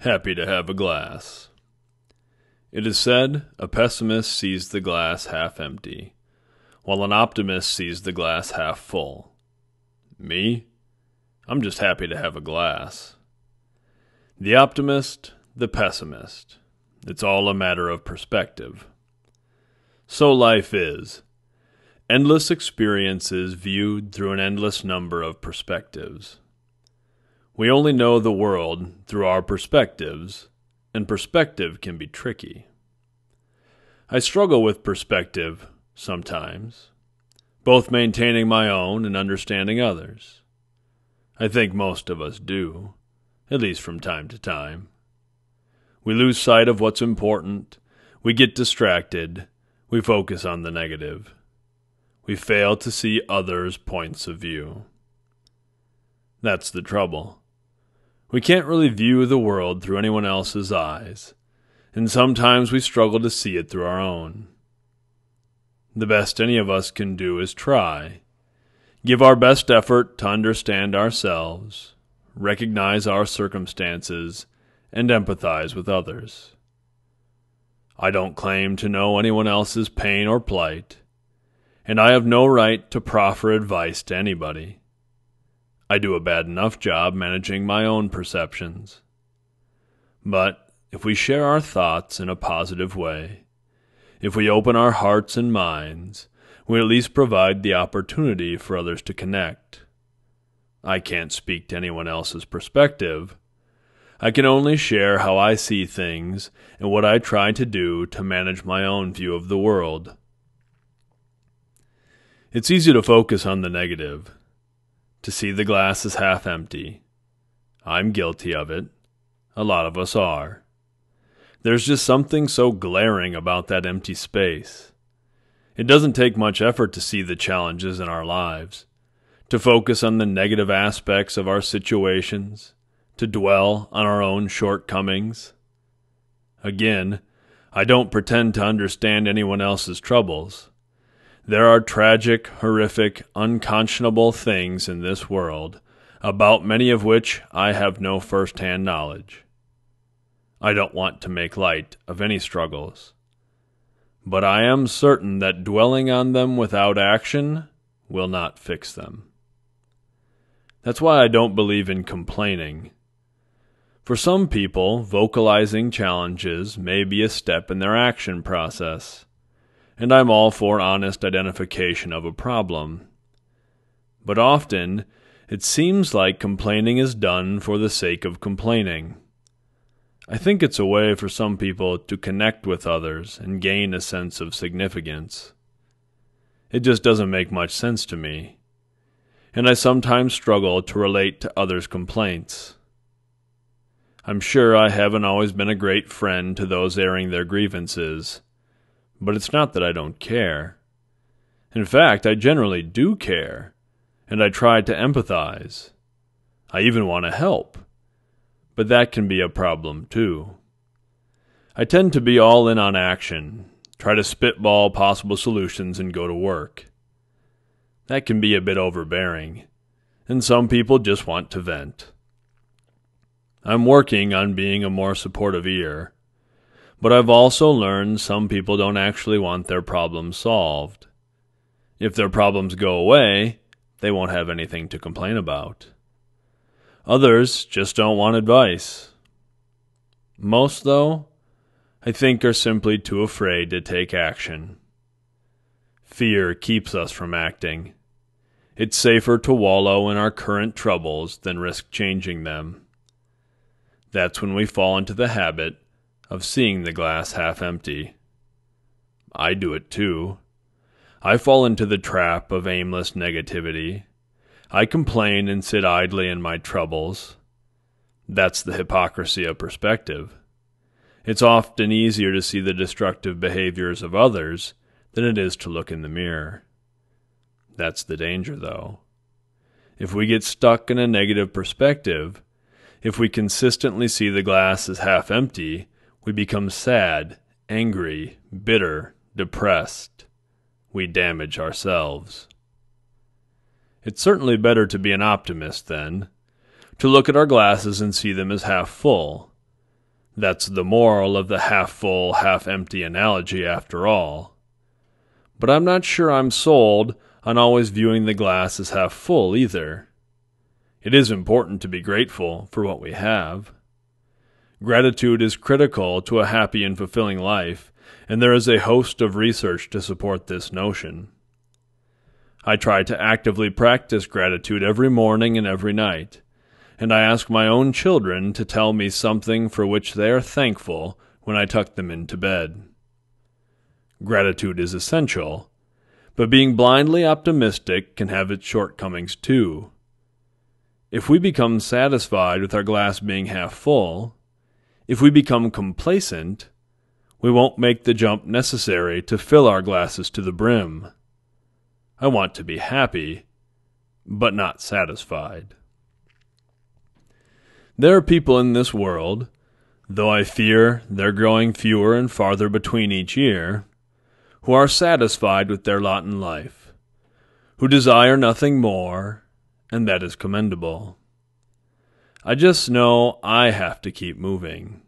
Happy to have a glass. It is said a pessimist sees the glass half empty, while an optimist sees the glass half full. Me? I'm just happy to have a glass. The optimist, the pessimist. It's all a matter of perspective. So life is endless experiences viewed through an endless number of perspectives. We only know the world through our perspectives, and perspective can be tricky. I struggle with perspective sometimes, both maintaining my own and understanding others. I think most of us do, at least from time to time. We lose sight of what's important, we get distracted, we focus on the negative. We fail to see others' points of view. That's the trouble. We can't really view the world through anyone else's eyes, and sometimes we struggle to see it through our own. The best any of us can do is try. Give our best effort to understand ourselves, recognize our circumstances, and empathize with others. I don't claim to know anyone else's pain or plight, and I have no right to proffer advice to anybody. I do a bad enough job managing my own perceptions. But if we share our thoughts in a positive way, if we open our hearts and minds, we at least provide the opportunity for others to connect. I can't speak to anyone else's perspective, I can only share how I see things and what I try to do to manage my own view of the world. It's easy to focus on the negative, to see the glass as half empty. I'm guilty of it. A lot of us are. There's just something so glaring about that empty space. It doesn't take much effort to see the challenges in our lives, to focus on the negative aspects of our situations to dwell on our own shortcomings. Again, I don't pretend to understand anyone else's troubles. There are tragic, horrific, unconscionable things in this world, about many of which I have no first hand knowledge. I don't want to make light of any struggles. But I am certain that dwelling on them without action will not fix them. That's why I don't believe in complaining. For some people, vocalizing challenges may be a step in their action process, and I'm all for honest identification of a problem. But often, it seems like complaining is done for the sake of complaining. I think it's a way for some people to connect with others and gain a sense of significance. It just doesn't make much sense to me, and I sometimes struggle to relate to others' complaints. I'm sure I haven't always been a great friend to those airing their grievances, but it's not that I don't care. In fact, I generally do care, and I try to empathize. I even want to help, but that can be a problem too. I tend to be all in on action, try to spitball possible solutions and go to work. That can be a bit overbearing, and some people just want to vent. I'm working on being a more supportive ear. But I've also learned some people don't actually want their problems solved. If their problems go away, they won't have anything to complain about. Others just don't want advice. Most, though, I think are simply too afraid to take action. Fear keeps us from acting. It's safer to wallow in our current troubles than risk changing them. That's when we fall into the habit of seeing the glass half empty. I do it too. I fall into the trap of aimless negativity. I complain and sit idly in my troubles. That's the hypocrisy of perspective. It's often easier to see the destructive behaviors of others than it is to look in the mirror. That's the danger, though. If we get stuck in a negative perspective, if we consistently see the glass as half empty, we become sad, angry, bitter, depressed. We damage ourselves. It's certainly better to be an optimist, then, to look at our glasses and see them as half full, That's the moral of the half full, half empty analogy, after all. But I'm not sure I'm sold on always viewing the glass as half full either. It is important to be grateful for what we have. Gratitude is critical to a happy and fulfilling life, and there is a host of research to support this notion. I try to actively practice gratitude every morning and every night, and I ask my own children to tell me something for which they are thankful when I tuck them into bed. Gratitude is essential, but being blindly optimistic can have its shortcomings too. If we become satisfied with our glass being half full, if we become complacent, we won't make the jump necessary to fill our glasses to the brim. I want to be happy, but not satisfied. There are people in this world, though I fear they're growing fewer and farther between each year, who are satisfied with their lot in life, who desire nothing more, and that is commendable. I just know I have to keep moving.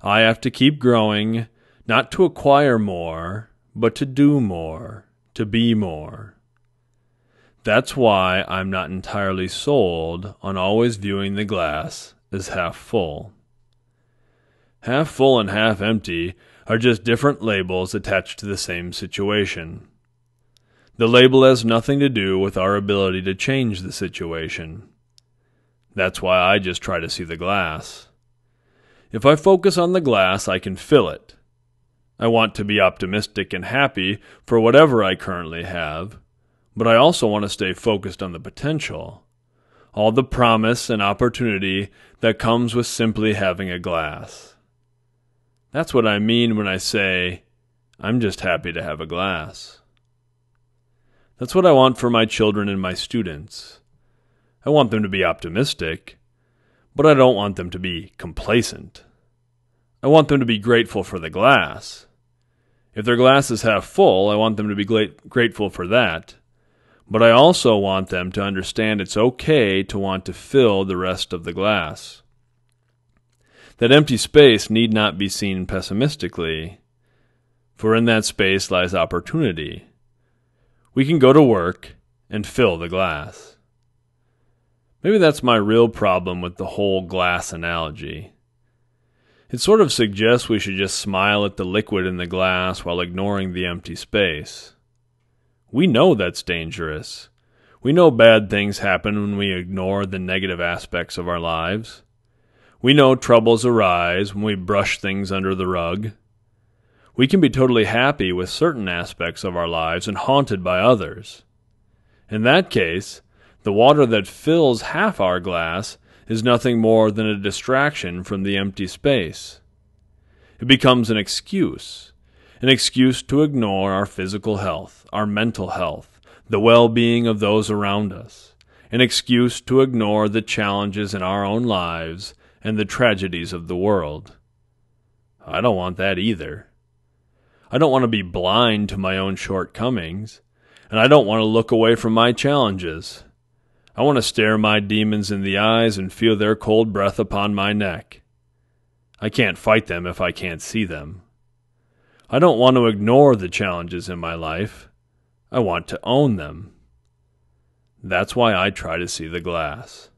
I have to keep growing, not to acquire more, but to do more, to be more. That's why I'm not entirely sold on always viewing the glass as half full. Half full and half empty are just different labels attached to the same situation. The label has nothing to do with our ability to change the situation. That's why I just try to see the glass. If I focus on the glass, I can fill it. I want to be optimistic and happy for whatever I currently have, but I also want to stay focused on the potential, all the promise and opportunity that comes with simply having a glass. That's what I mean when I say, I'm just happy to have a glass. That's what I want for my children and my students. I want them to be optimistic, but I don't want them to be complacent. I want them to be grateful for the glass. If their glass is half full, I want them to be grateful for that. But I also want them to understand it's okay to want to fill the rest of the glass. That empty space need not be seen pessimistically, for in that space lies opportunity. We can go to work and fill the glass. Maybe that's my real problem with the whole glass analogy. It sort of suggests we should just smile at the liquid in the glass while ignoring the empty space. We know that's dangerous. We know bad things happen when we ignore the negative aspects of our lives. We know troubles arise when we brush things under the rug. We can be totally happy with certain aspects of our lives and haunted by others. In that case, the water that fills half our glass is nothing more than a distraction from the empty space. It becomes an excuse, an excuse to ignore our physical health, our mental health, the well being of those around us, an excuse to ignore the challenges in our own lives and the tragedies of the world. I don't want that either. I don't want to be blind to my own shortcomings, and I don't want to look away from my challenges. I want to stare my demons in the eyes and feel their cold breath upon my neck. I can't fight them if I can't see them. I don't want to ignore the challenges in my life. I want to own them. That's why I try to see the glass.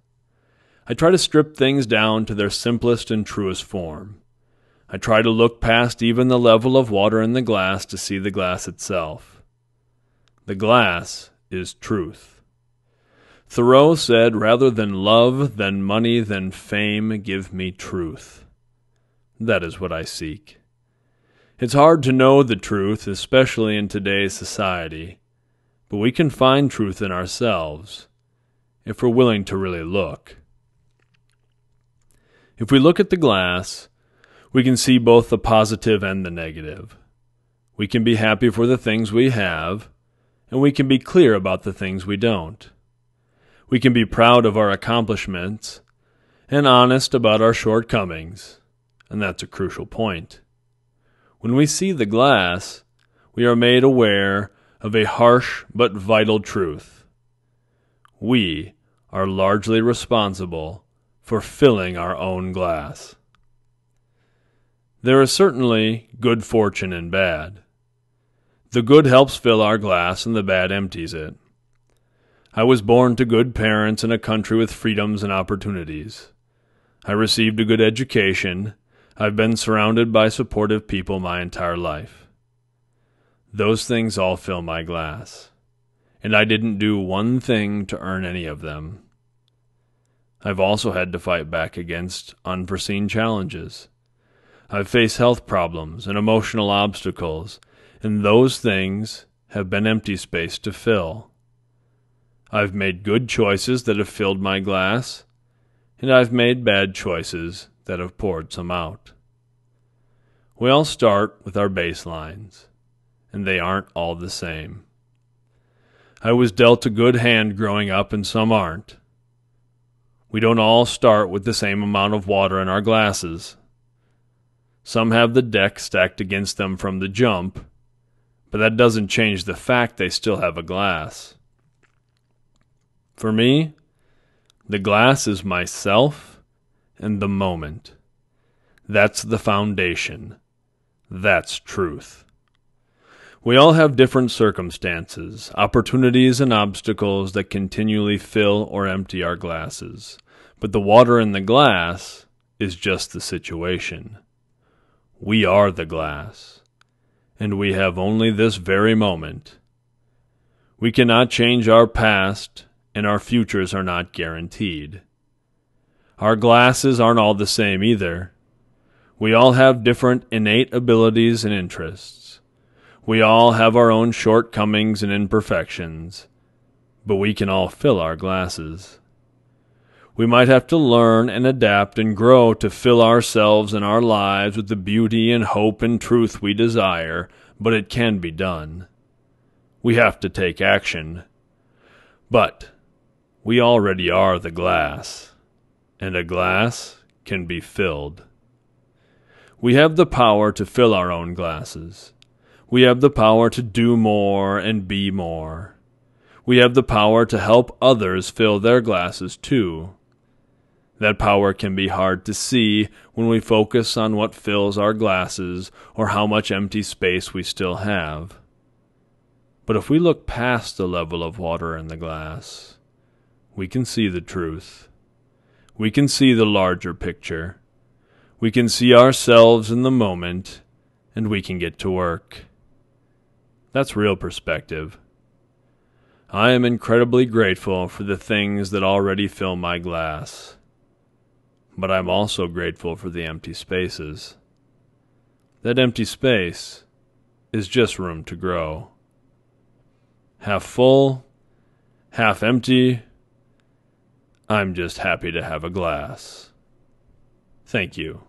I try to strip things down to their simplest and truest form. I try to look past even the level of water in the glass to see the glass itself. The glass is truth. Thoreau said, Rather than love, than money, than fame, give me truth. That is what I seek. It's hard to know the truth, especially in today's society, but we can find truth in ourselves if we're willing to really look. If we look at the glass, we can see both the positive and the negative. We can be happy for the things we have, and we can be clear about the things we don't. We can be proud of our accomplishments and honest about our shortcomings, and that's a crucial point. When we see the glass, we are made aware of a harsh but vital truth. We are largely responsible for filling our own glass. There is certainly good fortune and bad. The good helps fill our glass, and the bad empties it. I was born to good parents in a country with freedoms and opportunities. I received a good education. I've been surrounded by supportive people my entire life. Those things all fill my glass, and I didn't do one thing to earn any of them. I've also had to fight back against unforeseen challenges. I've faced health problems and emotional obstacles and those things have been empty space to fill. I've made good choices that have filled my glass, and I've made bad choices that have poured some out. We all start with our baselines, and they aren't all the same. I was dealt a good hand growing up, and some aren't. We don't all start with the same amount of water in our glasses. Some have the deck stacked against them from the jump, but that doesn't change the fact they still have a glass. For me, the glass is myself and the moment. That's the foundation. That's truth. We all have different circumstances, opportunities, and obstacles that continually fill or empty our glasses. But the water in the glass is just the situation. We are the glass and we have only this very moment. We cannot change our past, and our futures are not guaranteed. Our glasses aren't all the same either. We all have different innate abilities and interests. We all have our own shortcomings and imperfections, but we can all fill our glasses. We might have to learn and adapt and grow to fill ourselves and our lives with the beauty and hope and truth we desire, but it can be done. We have to take action. But we already are the glass, and a glass can be filled. We have the power to fill our own glasses. We have the power to do more and be more. We have the power to help others fill their glasses too. That power can be hard to see when we focus on what fills our glasses or how much empty space we still have. But if we look past the level of water in the glass, we can see the truth. We can see the larger picture. We can see ourselves in the moment, and we can get to work. That's real perspective. I am incredibly grateful for the things that already fill my glass but I'm also grateful for the empty spaces. That empty space is just room to grow. Half full, half empty, I'm just happy to have a glass. Thank you.